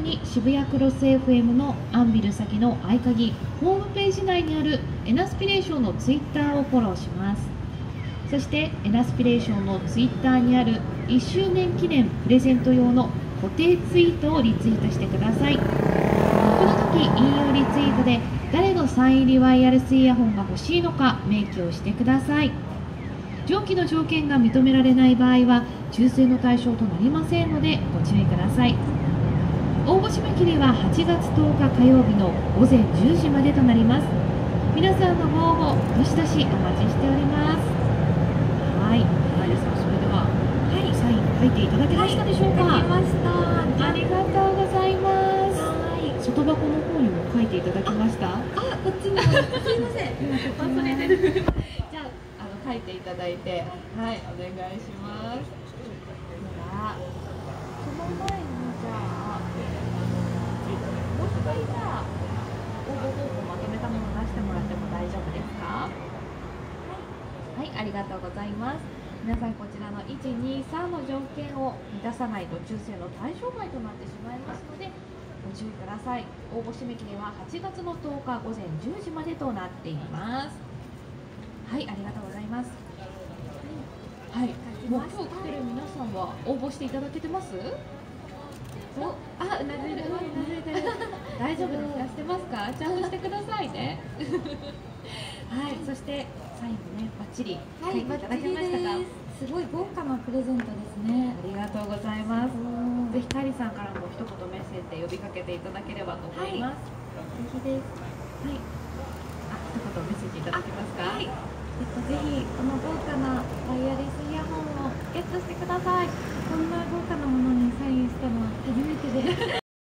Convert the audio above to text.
に渋谷クロス FM のアンビル先の合鍵ホームページ内にあるエナスピレーションのツイッターをフォローします。そしてエナスピレーションのツイッターにある1周年記念プレゼント用の固定ツイートをリツイートしてください。この時引用リツイートで誰のサイン入りワイヤレスイヤホンが欲しいのか明記をしてください。上記の条件が認められない場合は抽選の対象となりませんのでご注意ください。応募締め切りは8月10日火曜日の午前10時までとなります。皆さんのご応募どしどしお待ちしております。はい。マリさんそれでは、はい、サイン書いていただけましたでしょうか、はい、ました。ありがとうございます。はい。外箱の方にも書いていただきました？あこっちにも。すいません。忘れてる。じゃああの書いていただいてはいお願いしますではその前にじゃあもう一回じゃあ応募方法まとめたもの出してもらっても大丈夫ですかはい、ありがとうございます。皆さんこちらの123の条件を満たさないと抽選の対象外となってしまいますのでご注意ください。応募締め切りは8月の10日午前10時までとなっています。はいありがとうございます。はい、もう今日来てる皆さんは応募していただけてます？おあ、うなずいてる、うなずいてる。大丈夫ですか？してますか？ちゃんとしてくださいねはい、そしてサインもね、バッチリ書いていただけましたかす。すごい豪華なプレゼントですね。ありがとうございます。ぜひカリさんからも一言メッセージで呼びかけていただければと思います。素敵です。はい。あ、一言メッセージいただけますか？はい。えっと、ぜひこの豪華なワイヤレスイヤホンをゲットしてください